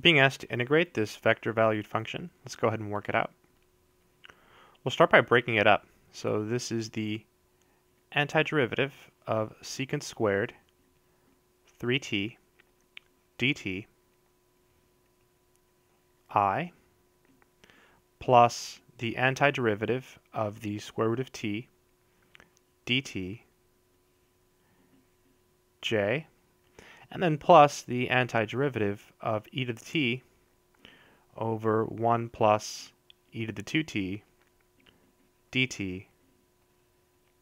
being asked to integrate this vector valued function. Let's go ahead and work it out. We'll start by breaking it up. So this is the antiderivative of secant squared 3t dt i plus the antiderivative of the square root of t dt j and then plus the antiderivative of e to the t over 1 plus e to the 2t dt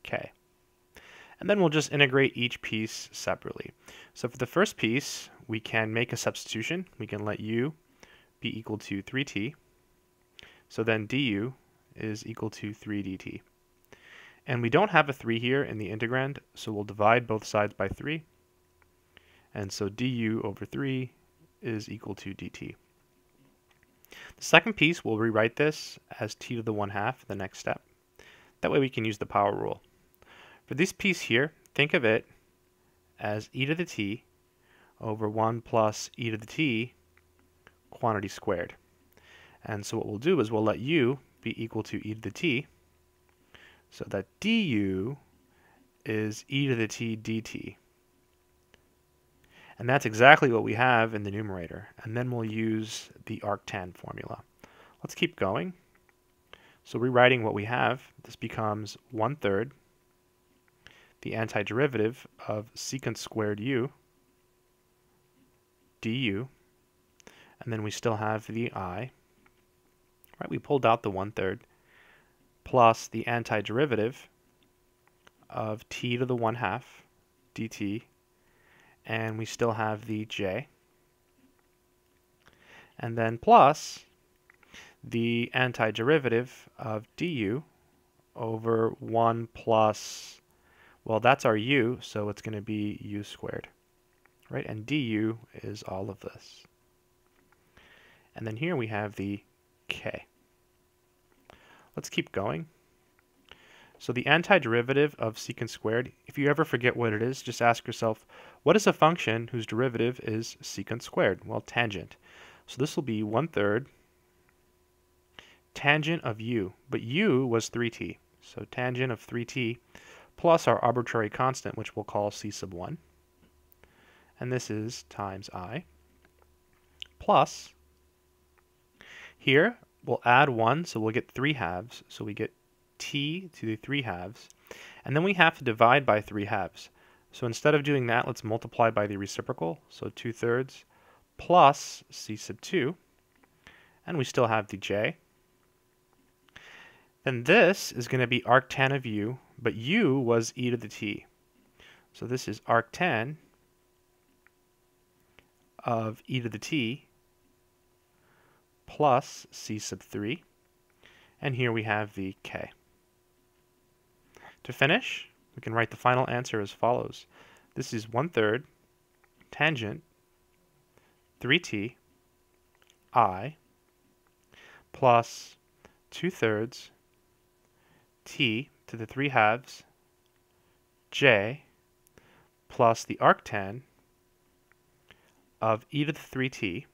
k. And then we'll just integrate each piece separately. So for the first piece, we can make a substitution. We can let u be equal to 3t. So then du is equal to 3 dt. And we don't have a 3 here in the integrand, so we'll divide both sides by 3. And so du over 3 is equal to dt. The second piece, we'll rewrite this as t to the 1 half, the next step. That way we can use the power rule. For this piece here, think of it as e to the t over 1 plus e to the t quantity squared. And so what we'll do is we'll let u be equal to e to the t, so that du is e to the t dt. And that's exactly what we have in the numerator. And then we'll use the arctan formula. Let's keep going. So rewriting what we have, this becomes 1 third the antiderivative of secant squared u du, and then we still have the i. Right, we pulled out the 1 third plus the antiderivative of t to the 1 half dt and we still have the j. And then plus the antiderivative of du over 1 plus, well, that's our u, so it's going to be u squared. Right? And du is all of this. And then here we have the k. Let's keep going. So the antiderivative of secant squared, if you ever forget what it is, just ask yourself, what is a function whose derivative is secant squared? Well, tangent. So this will be 1 third tangent of u, but u was 3t. So tangent of 3t plus our arbitrary constant, which we'll call c sub 1. And this is times i plus here we'll add 1, so we'll get 3 halves. So we get t to the 3 halves. And then we have to divide by 3 halves. So instead of doing that, let's multiply by the reciprocal. So 2 thirds plus c sub 2. And we still have the j. Then this is going to be arctan of u, but u was e to the t. So this is arctan of e to the t plus c sub 3. And here we have the k. To finish, we can write the final answer as follows. This is 1 third tangent 3t i plus 2 thirds t to the 3 halves j plus the arctan of e to the 3t,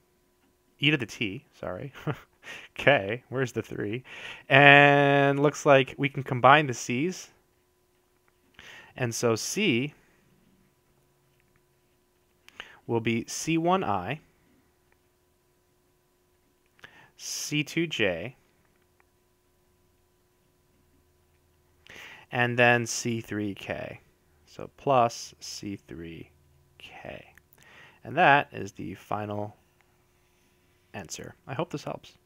e to the t, sorry, k, where's the 3? And looks like we can combine the c's and so C will be C1I, C2J, and then C3K. So plus C3K. And that is the final answer. I hope this helps.